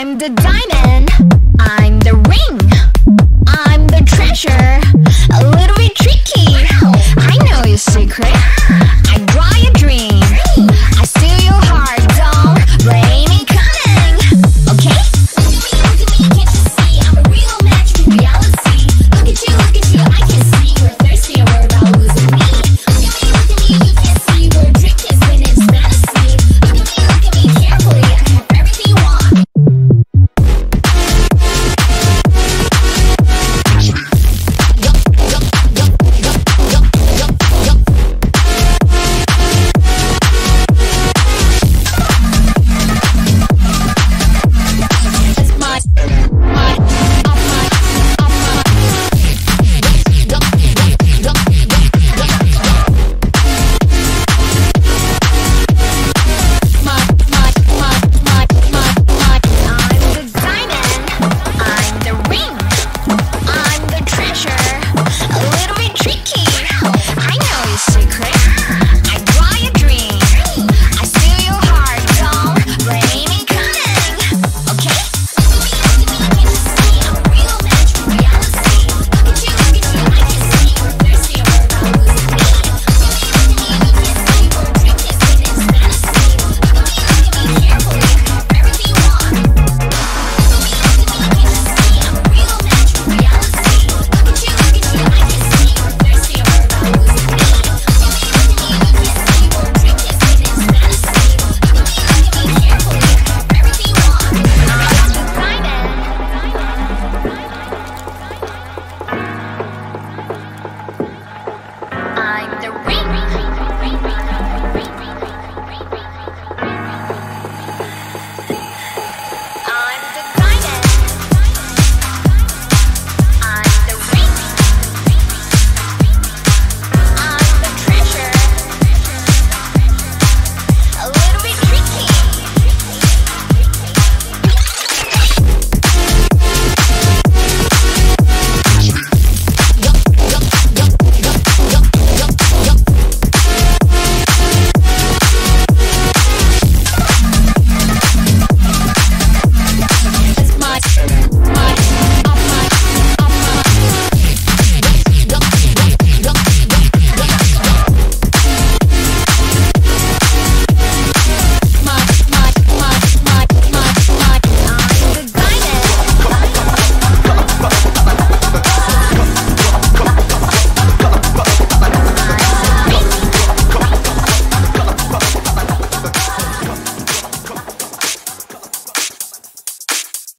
I'm the diamond. I'm the ring. I'm the treasure.